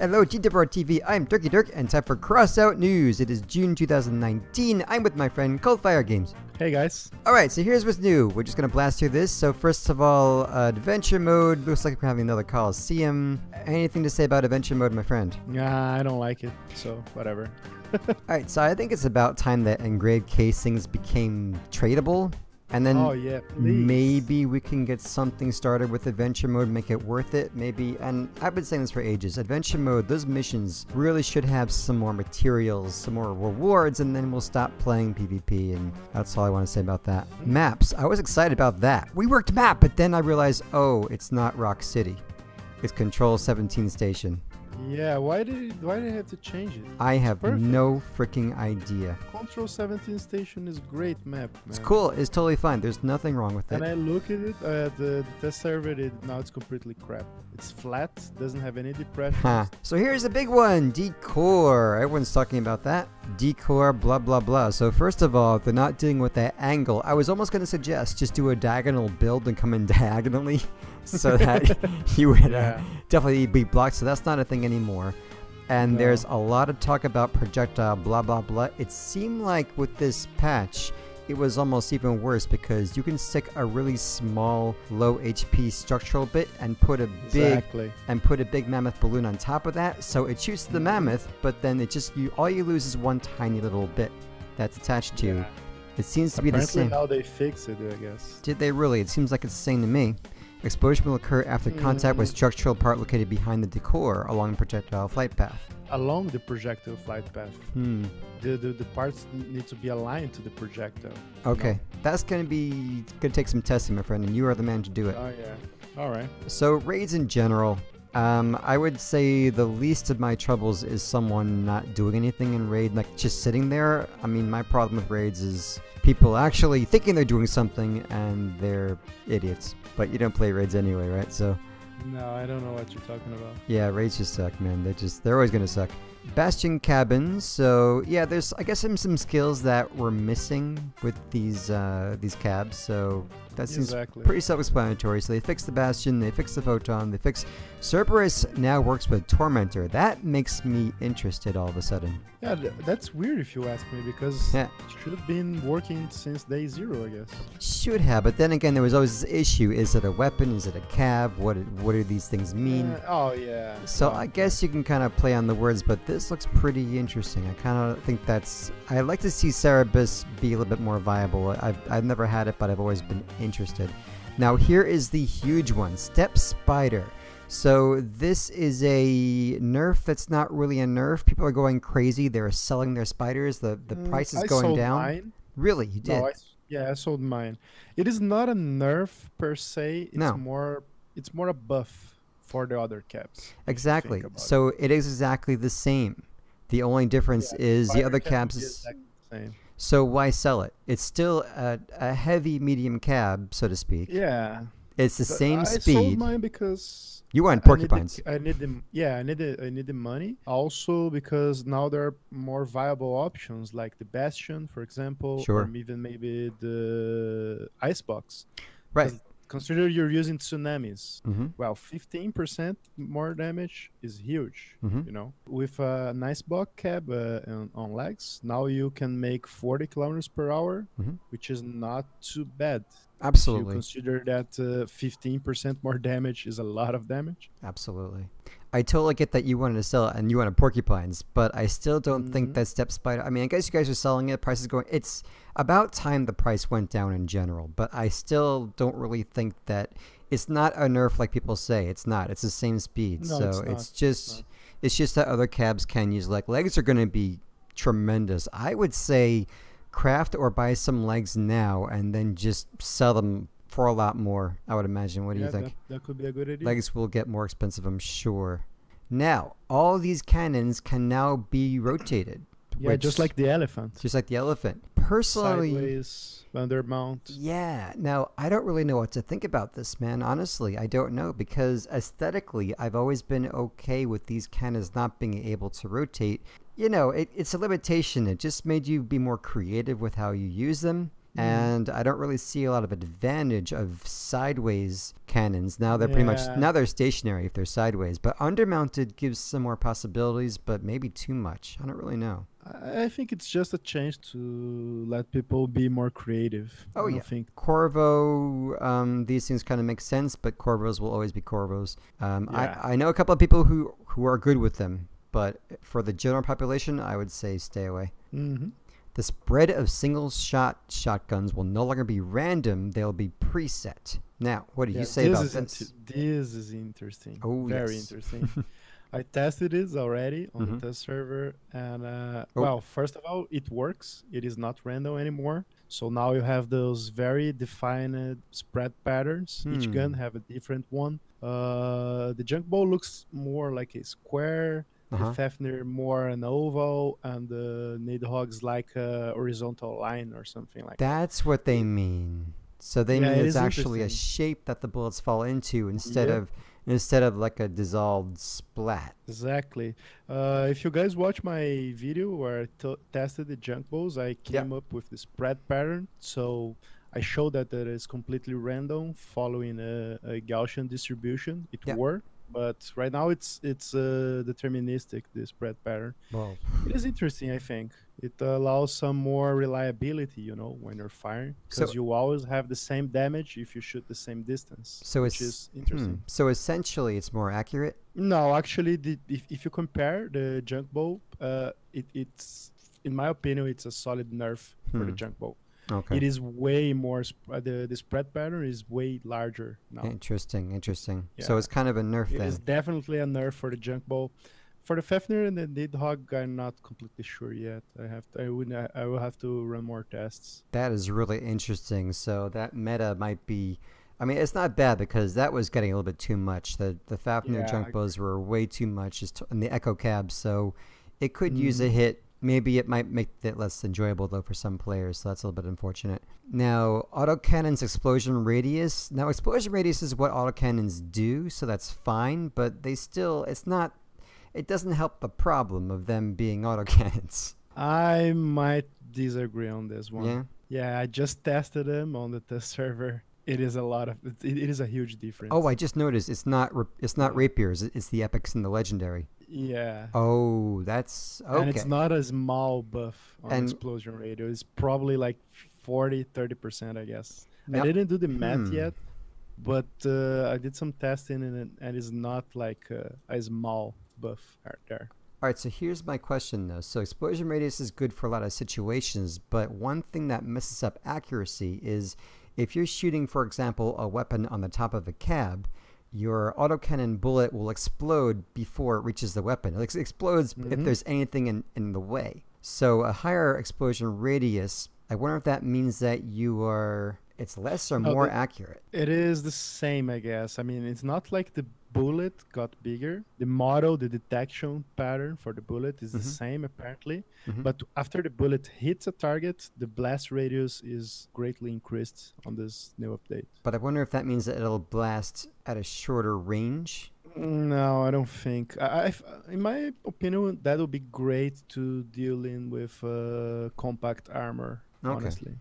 Hello, GWR TV. I'm Dirky Dirk, and time for Crossout News. It is June 2019. I'm with my friend Coldfire Games. Hey guys. Alright, so here's what's new. We're just gonna blast through this. So, first of all, uh, adventure mode. Looks like we're having another Coliseum. Anything to say about adventure mode, my friend? Yeah, I don't like it, so whatever. Alright, so I think it's about time that engraved casings became tradable. And then oh yeah, maybe we can get something started with adventure mode, make it worth it. Maybe, and I've been saying this for ages. Adventure mode, those missions really should have some more materials, some more rewards, and then we'll stop playing PvP. And that's all I want to say about that. Mm-hmm. Maps, I was excited about that. We worked map, but then I realized, oh, it's not Rock City. It's Control 17 Station. Yeah, why did it, why did they have to change it? I have Perfect. no freaking idea. Control 17 station is great map. Man. It's cool. It's totally fine. There's nothing wrong with it. And I look at it, uh, the, the test server, it, now it's completely crap. It's flat, doesn't have any depression. Huh. So here's a big one, decor. Everyone's talking about that. Decor, blah, blah, blah. So first of all, they're not dealing with that angle. I was almost going to suggest just do a diagonal build and come in diagonally so that you would uh, definitely be blocked. So that's not a thing anymore. And no. there's a lot of talk about projectile blah blah blah. It seemed like with this patch, it was almost even worse because you can stick a really small low HP structural bit and put a big exactly. and put a big mammoth balloon on top of that. So it shoots the mammoth, but then it just you all you lose is one tiny little bit that's attached to. Yeah. It seems to Apparently be the same. How they fix it, I guess. Did they really? It seems like it's the same to me. Explosion will occur after contact with structural part located behind the decor along the projectile flight path. Along the projectile flight path. Hmm. The, the, the parts need to be aligned to the projectile. Okay. No. That's going to be going to take some testing, my friend, and you are the man to do it. Oh, yeah. All right. So, raids in general, um, I would say the least of my troubles is someone not doing anything in raid, like just sitting there. I mean, my problem with raids is people actually thinking they're doing something and they're idiots. But you don't play raids anyway, right? So. No, I don't know what you're talking about. Yeah, raids just suck, man. They just they're always gonna suck. Bastion cabins. So yeah, there's I guess some some skills that we're missing with these uh, these cabs. So that seems exactly. pretty self-explanatory. So they fixed the Bastion, they fixed the Photon, they fixed Cerberus now works with Tormentor. That makes me interested all of a sudden. Yeah, that's weird if you ask me because yeah. it should have been working since day zero, I guess. Should have, but then again, there was always this issue: is it a weapon? Is it a cab? What what do these things mean? Uh, oh yeah. So I guess you can kind of play on the words, but this looks pretty interesting. I kind of think that's. I'd like to see Cerberus be a little bit more viable. I've I've never had it, but I've always been interested. Now here is the huge one, Steppe Spider. So this is a nerf that's not really a nerf. People are going crazy. They're selling their spiders. The the mm, price is I going down. Mine. Really, you did? No, I, yeah, I sold mine. It is not a nerf per se. It's no. more it's more a buff for the other caps. Exactly. So it. it is exactly the same. The only difference yeah, is the other cabs is exactly same. So why sell it? It's still a, a heavy medium cab, so to speak. Yeah. It's the but same I speed. I sold mine because you want porcupines. I need, the, I need the yeah, I need the, I need the money. Also because now there are more viable options like the Bastion, for example, sure. or even maybe the Icebox. Right. Consider you're using tsunamis. Mm-hmm. Well, 15% more damage is huge. Mm-hmm. You know, with a nice buck cab uh, on, on, legs, now you can make 40 kilometers per hour, mm-hmm. which is not too bad. Absolutely. Consider that uh, 15% more damage is a lot of damage. Absolutely. I totally get that you wanted to sell it and you wanted porcupines, but I still don't mm-hmm. think that Steppe Spider. I mean, I guess you guys are selling it. Price is going. It's about time the price went down in general, but I still don't really think that it's not a nerf like people say. It's not. It's the same speed. No, so it's, it's just it's, it's just that other cabs can use like legs are going to be tremendous. I would say craft or buy some legs now and then just sell them for a lot more. I would imagine. What do yeah, you think? That, that, could be a good idea. Legs will get more expensive, I'm sure. Now, all these cannons can now be rotated. Yeah, just like the elephant. Just like the elephant. Personally, sideways, under mount. Yeah. Now, I don't really know what to think about this, man. Honestly, I don't know because aesthetically, I've always been okay with these cannons not being able to rotate you know, it, it's a limitation. It just made you be more creative with how you use them. And I don't really see a lot of advantage of sideways cannons. Now they're pretty much now they're stationary if they're sideways, but undermounted gives some more possibilities, but maybe too much. I don't really know. I think it's just a chance to let people be more creative. Oh, I yeah. think Corvo, um, these things kind of make sense, but Corvos will always be Corvos. Um, Yeah. I, I know a couple of people who, who are good with them, but for the general population, I would say stay away. hmm The spread of single shot shotguns will no longer be random, they'll be preset. Now, what do you say about is this? inter- this is interesting. Oh, very yes. interesting. I tested this already on Mhm. the test server, and uh, Oh. well, first of all, it works. It is not random anymore. So now you have those very defined spread patterns. Each gun Hmm. have a different one. Uh, the junk bow looks more like a square. Uh-huh. The Fafnir more an oval, and the Nidhogg's like a horizontal line or something like that. That's what they mean. So they Yeah, mean it it's actually a shape that the bullets fall into instead Yep. of instead of like a dissolved splat. Exactly. Uh, if you guys watch my video where I t- tested the junk bows, I came up with the spread pattern. So I showed that it is completely random, following a, a Gaussian distribution. It Yeah. worked, but right now it's it's uh, deterministic. The spread pattern. wow. It is interesting. I think it allows some more reliability. You know, when you're firing, So- because you always have the same damage if you shoot the same distance. So which it's- is interesting. hmm. So essentially, it's more accurate. No, actually, the, if, if you compare the junk bow, uh, it, it's in my opinion, it's a solid nerf for the Hmm. junk bow. Okay. It is way more. Sp- uh, the the spread pattern is way larger now. Interesting. Interesting. So it's kind of a nerf It then. is definitely a nerf for the junk bow. For the Fafnir and the Nidhogg, I'm not completely sure yet. I have to, I would I will have to run more tests. That is really interesting. So that meta might be. I mean, it's not bad because that was getting a little bit too much. The the Fafnir Yeah, junk I bows were way too much, just in the Echo Cab. So it could use a hit. Maybe it might make it less enjoyable though for some players. So that's a little bit unfortunate. Now, autocannon's explosion radius. Now, explosion radius is what autocannons do, so that's fine. But they still, it's not. It doesn't help the problem of them being autocannons. I might disagree on this one. Yeah. Yeah, I just tested them on the test server. It is a lot of. It, it is a huge difference. Oh, I just noticed it's not it's not rapiers. It's the epics and the legendary. Yeah. Oh, that's okay. And it's not a small buff on And- explosion radio. It's probably like 40, 30%, I guess. Now- I didn't do the math Hmm. yet, but uh, I did some testing and, it- and it's not like uh, a small buff out there. All right, so here's my question though. So explosion radius is good for a lot of situations, but one thing that messes up accuracy is if you're shooting, for example, a weapon on the top of a cab, your autocannon bullet will explode before it reaches the weapon. It ex- explodes if Mhm. there's anything in, in the way. So a higher explosion radius, I wonder if that means that you are it's less or No, more the- accurate. It is the same, I guess. I mean, it's not like the bullet got bigger. The model, the detection pattern for the bullet is Mhm. the same, apparently. Mhm. But after the bullet hits a target, the blast radius is greatly increased on this new update. But I wonder if that means that it'll blast at a shorter range. No, I don't think. I, I- in my opinion, that would be great to deal in with uh, compact armor. Okay. Honestly,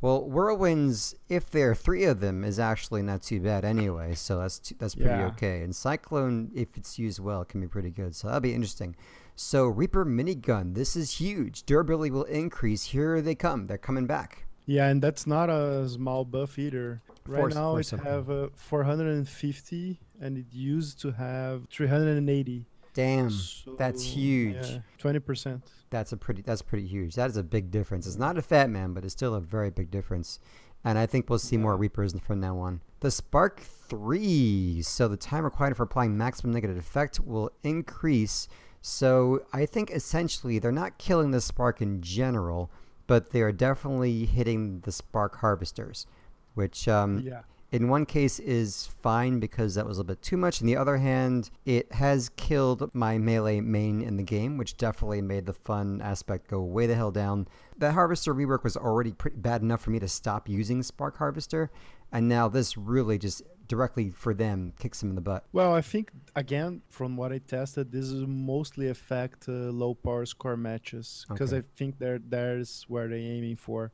Well, whirlwinds, if there are three of them, is actually not too bad anyway. So that's that's pretty Yeah. okay. And cyclone, if it's used well, can be pretty good. So that'll be interesting. So Reaper minigun, this is huge. Durability will increase. Here they come. They're coming back. yeah, and that's not a small buff either. Right Force- now, force it something. have uh, 450, and it used to have 380. Damn, So, that's huge. yeah, 20%. that's a pretty that's pretty huge. That is a big difference. It's not a fat man, but it's still a very big difference. And I think we'll see more Reapers from now on. The Spark 3. So the time required for applying maximum negative effect will increase. So I think essentially they're not killing the Spark in general, but they are definitely hitting the Spark harvesters, which um, yeah. In one case is fine because that was a little bit too much. On the other hand, it has killed my melee main in the game, which definitely made the fun aspect go way the hell down. The Harvester rework was already pretty bad enough for me to stop using Spark Harvester, and now this really just directly for them kicks them in the butt. Well, I think again, from what I tested, this is mostly affect uh, low power score matches because Okay. I think that there's where they're aiming for.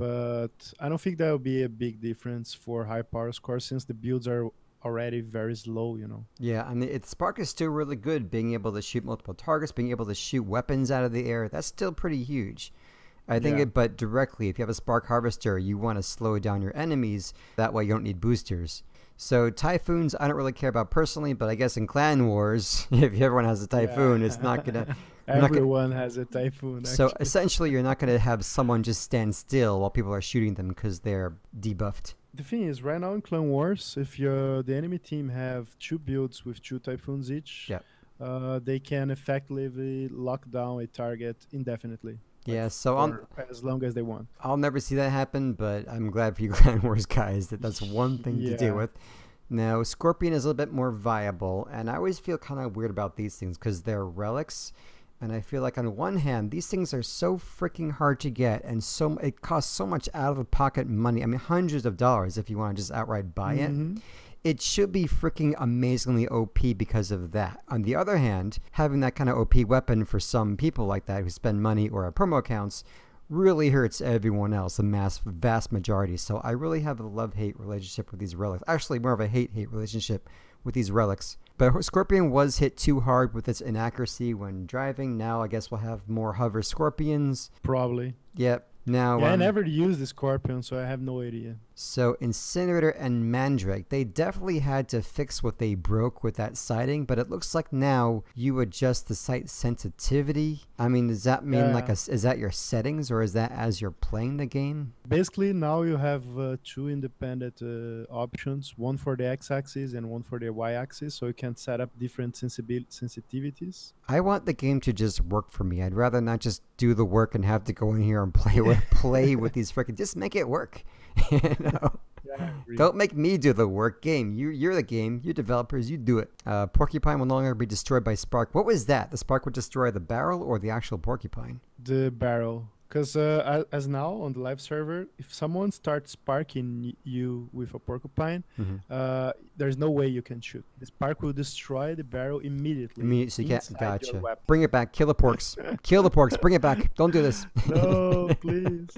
But I don't think that will be a big difference for high power score since the builds are already very slow, you know. Yeah, I mean, it, Spark is still really good, being able to shoot multiple targets, being able to shoot weapons out of the air. That's still pretty huge. I think Yeah. it, but directly, if you have a Spark Harvester, you want to slow down your enemies. That way, you don't need boosters. So typhoons, I don't really care about personally, but I guess in Clan Wars, if everyone has a typhoon, Yeah. it's not gonna. You're gonna- has a typhoon. So essentially, you're not gonna have someone just stand still while people are shooting them because they're debuffed. the thing is, right now in Clan Wars, if your the enemy team have two builds with two typhoons each, uh, they can effectively lock down a target indefinitely. like, Yeah, so I'll, for as long as they want. I'll never see that happen, but I'm glad for you Clan Wars guys that that's one thing to deal with. Now, Scorpion is a little bit more viable, and I always feel kind of weird about these things because they're relics. And I feel like on one hand, these things are so freaking hard to get, and so it costs so much out of pocket money. I mean, hundreds of dollars if you want to just outright buy it. Mhm. It should be freaking amazingly OP because of that. On the other hand, having that kind of OP weapon for some people like that who spend money or have promo accounts really hurts everyone else, the mass vast majority. So I really have a love hate relationship with these relics. Actually, more of a hate hate relationship with these relics. But Scorpion was hit too hard with its inaccuracy when driving. Now I guess we'll have more hover Scorpions. Probably. Yep. Now yeah, I um, never used the Scorpion, so I have no idea. So Incinerator and Mandrake, they definitely had to fix what they broke with that sighting, but it looks like now you adjust the sight sensitivity. I mean, does that mean like a is that your settings or is that as you're playing the game? Basically, now you have uh, two independent uh, options: one for the x-axis and one for the y-axis, so you can set up different sensibil- sensitivities. I want the game to just work for me. I'd rather not just do the work and have to go in here and play with play with these freaking. Just make it work. you know? Yeah, Don't make me do the work. Game, you you're the game. You developers, you do it. Uh, porcupine will no longer be destroyed by spark. What was that? The spark would destroy the barrel or the actual porcupine? the barrel. Because uh, as now on the live server, if someone starts sparking y- you with a porcupine, Mhm. uh, there's no way you can shoot. The spark will destroy the barrel immediately. I mean, so you can't. Gotcha. Bring it back. Kill the porks. Kill the porks. Bring it back. Don't do this. no, please.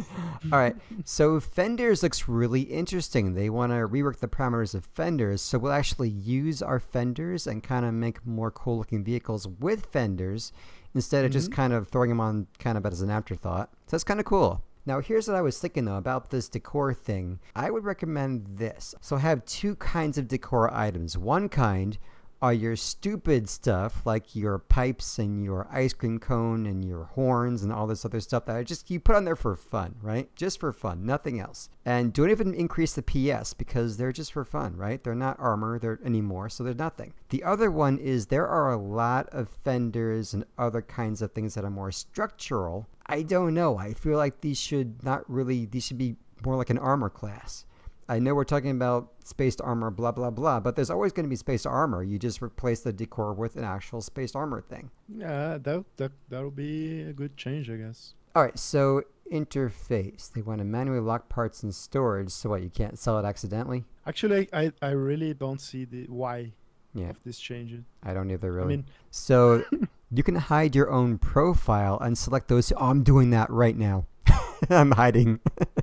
All right. So fenders looks really interesting. They want to rework the parameters of fenders, so we'll actually use our fenders and kind of make more cool looking vehicles with fenders instead of just Mhm. kind of throwing them on kind of as an afterthought. So that's kind of cool. Now, here's what I was thinking though about this decor thing. I would recommend this. So, I have two kinds of decor items. One kind are your stupid stuff like your pipes and your ice cream cone and your horns and all this other stuff that I just you put on there for fun, right? Just for fun, nothing else. And don't even increase the PS because they're just for fun, right? They're not armor they're anymore, so they're nothing. The other one is there are a lot of fenders and other kinds of things that are more structural. I don't know. I feel like these should not really these should be more like an armor class. I know we're talking about spaced armor, blah, blah, blah, but there's always going to be spaced armor. You just replace the decor with an actual spaced armor thing. Yeah, that that that'll be a good change, I guess. All right, so interface. They want to manually lock parts in storage, so what, you can't sell it accidentally? Actually, I I really don't see the why Yeah, of this change. I don't either, really. I mean, so you can hide your own profile and select those. Oh, I'm doing that right now. I'm hiding.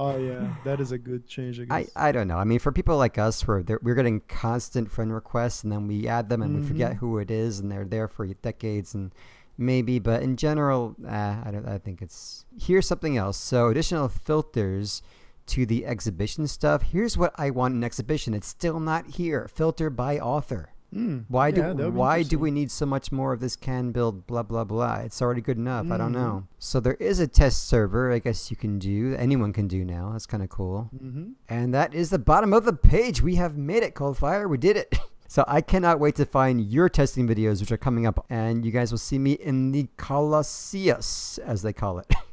oh yeah, that is a good change, I I, guess. I don't know. I mean, for people like us, where they're- we're getting constant friend requests, and then we add them, and we forget who it is, and they're there for decades, and maybe. But in general, uh, I don't. I think it's here's something else. So additional filters to the exhibition stuff. Here's what I want in exhibition. It's still not here. Filter by author. Mm, Why do yeah, that why do we need so much more of this can build blah blah blah? It's already good enough. I don't Mhm. know. So there is a test server. I guess you can do. Anyone can do now. That's kind of cool. Mhm. And that is the bottom of the page. We have made it, Cold Fire. We did it. So I cannot wait to find your testing videos, which are coming up, and you guys will see me in the Colosseus, as they call it.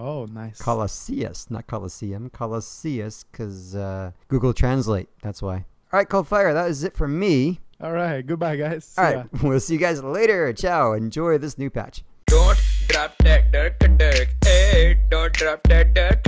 Oh, nice. Colosseus, not Colosseum. Colosseus, because uh, Google Translate. That's why. All right, Cold Fire. That is it for me. All right, goodbye, guys. All right, All ya. right, we'll see you guys later. Ciao. Enjoy this new patch. Don't drop that dirk dirk, hey, don't drop that dirk